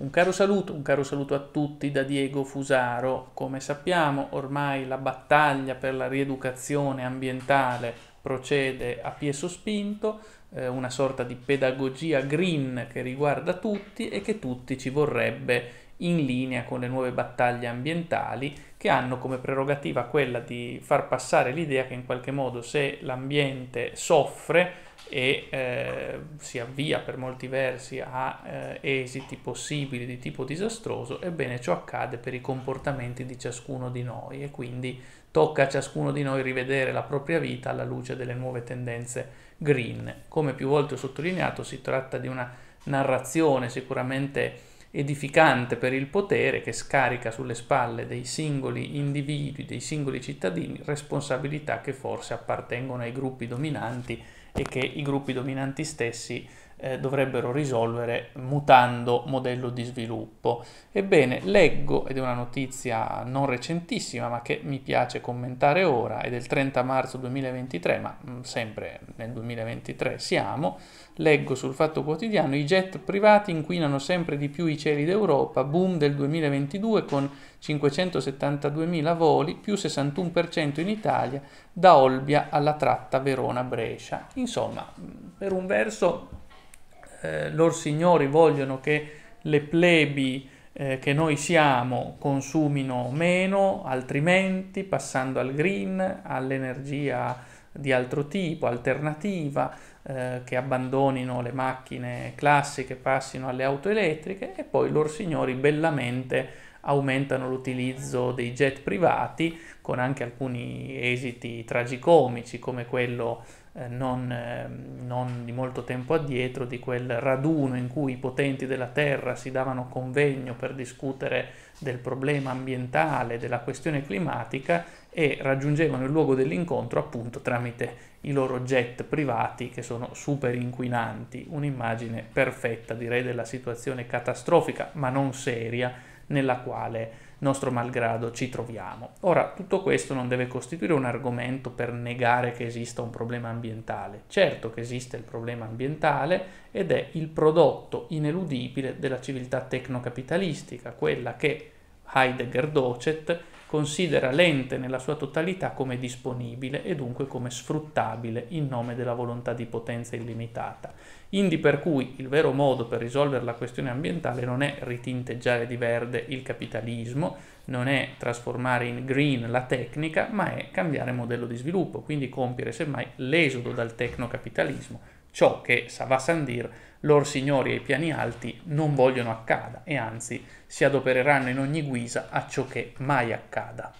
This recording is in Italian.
Un caro saluto, un caro saluto a tutti da Diego Fusaro. Come sappiamo, ormai la battaglia per la rieducazione ambientale procede a pie sospinto, eh, una sorta di pedagogia green che riguarda tutti e che tutti ci vorrebbe in linea con le nuove battaglie ambientali che hanno come prerogativa quella di far passare l'idea che in qualche modo se l'ambiente soffre e eh, si avvia per molti versi a eh, esiti possibili di tipo disastroso, ebbene ciò accade per i comportamenti di ciascuno di noi e quindi tocca a ciascuno di noi rivedere la propria vita alla luce delle nuove tendenze green. Come più volte ho sottolineato, si tratta di una narrazione sicuramente edificante per il potere che scarica sulle spalle dei singoli individui, dei singoli cittadini, responsabilità che forse appartengono ai gruppi dominanti e che i gruppi dominanti stessi eh, dovrebbero risolvere mutando modello di sviluppo. Ebbene, leggo, ed è una notizia non recentissima, ma che mi piace commentare ora, è del 30 marzo 2023, ma mh, mm, sempre nel 2023 siamo, leggo sul Fatto Quotidiano, i jet privati inquinano sempre di più i cieli d'Europa, boom del 2022 con 572.000 voli, più 61% in Italia, da Olbia alla tratta Verona-Brescia. Insomma, mm, per un verso eh, loro signori vogliono che le plebi eh, che noi siamo consumino meno, altrimenti passando al green, all'energia di altro tipo, alternativa, eh, che abbandonino le macchine classiche, passino alle auto elettriche e poi loro signori bellamente aumentano l'utilizzo dei jet privati con anche alcuni esiti tragicomici come quello eh, non, eh, non, di molto tempo addietro di quel raduno in cui i potenti della Terra si davano convegno per discutere del problema ambientale, della questione climatica e raggiungevano il luogo dell'incontro appunto tramite i loro jet privati che sono super inquinanti, un'immagine perfetta direi della situazione catastrofica ma non seria nella quale nostro malgrado ci troviamo. Ora, tutto questo non deve costituire un argomento per negare che esista un problema ambientale. Certo che esiste il problema ambientale ed è il prodotto ineludibile della civiltà tecnocapitalistica, quella che Heidegger Docet considera l'ente nella sua totalità come disponibile e dunque come sfruttabile in nome della volontà di potenza illimitata. Indi per cui il vero modo per risolvere la questione ambientale non è ritinteggiare di verde il capitalismo, non è trasformare in green la tecnica, ma è cambiare modello di sviluppo, quindi compiere semmai l'esodo dal tecnocapitalismo, ciò che Sava Sandir, loro signori ai piani alti, non vogliono accada e anzi si adopereranno in ogni guisa a ciò che mai accada.